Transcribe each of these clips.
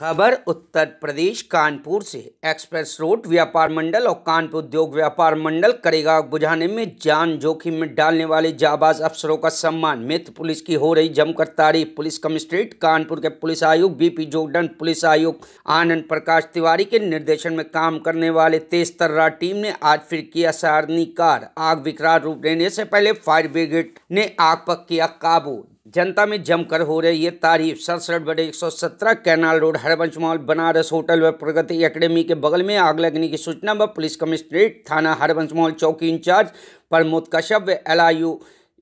खबर, उत्तर प्रदेश, कानपुर से। Express road, व्यापार मंडल और कानपुर उद्योग व्यापार मंडल करेगा बुझाने में जान जोखिम में डालने वाले जाबाज अफसरों का सम्मान। मित्र पुलिस की हो रही जमकर तारीफ़। पुलिस कमिश्नरेट कानपुर के पुलिस आयुक्त, बीपी जोगडन पुलिस आयुक्त आनंद प्रकाश तिवारी के निर्देशन में काम करने वाले तेज तर्रा टीम ने आज फिर किया सारणी कार। आग विकराल रूप लेने से पहले फायर ब्रिगेड ने आग पर किया काबू। जनता में जमकर हो रही है तारीफ़। सड़सठ बड़े एक सौ सत्रह canal road, Harbansh mall, Banaras hotel व प्रगति एकेडमी के बगल में आग लगने की सूचना, व पुलिस कमिश्नरेट थाना, हरबंश मॉल, चौकी इंचार्ज, प्रमोद कश्यप व एल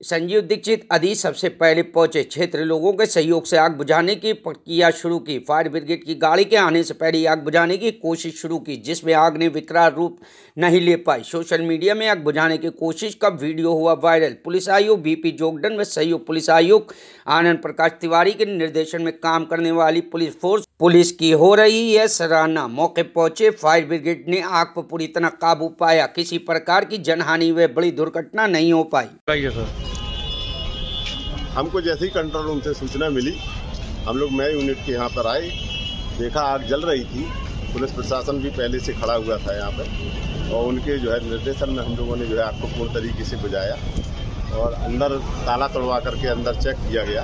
संजीव दीक्षित आदि सबसे पहले पहुँचे। क्षेत्र लोगों के सहयोग से आग बुझाने की प्रक्रिया शुरू की। फायर ब्रिगेड की गाड़ी के आने से पहले आग बुझाने की कोशिश शुरू की, जिसमें आग ने विकराल रूप नहीं ले पाई। सोशल मीडिया में आग बुझाने की कोशिश का वीडियो हुआ वायरल। पुलिस आयुक्त बीपी जोगडन व सहयोग पुलिस आयुक्त आनंद प्रकाश तिवारी के निर्देशन में काम करने वाली पुलिस फोर्स पुलिस की हो रही है सराहना। मौके पहुँचे, फायर ब्रिगेड ने आग पर पूरी तरह काबू पाया। किसी प्रकार की जनहानि व बड़ी दुर्घटना नहीं हो पाई। हमको जैसे ही कंट्रोल रूम से सूचना मिली, हम लोग नए यूनिट के यहाँ पर आए, देखा आग जल रही थी, पुलिस प्रशासन भी पहले से खड़ा हुआ था यहाँ पर, और उनके जो है निर्देशन में हम लोगों ने जो है आग को पूर्ण तरीके से बुझाया, और अंदर ताला तोड़वा करके अंदर चेक किया गया।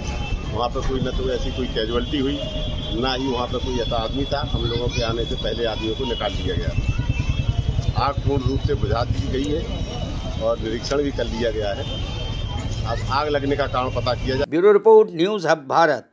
वहाँ पर कोई न तो ऐसी कोई कैजुअलिटी हुई, ना ही वहाँ पर कोई ऐसा आदमी था, हम लोगों के आने से पहले आदमियों को निकाल दिया गया। आग पूर्ण रूप से बुझा दी गई है, और निरीक्षण भी कर लिया गया है। अब आग लगने का कारण पता किया जाए। Bureau report news hub Bharat.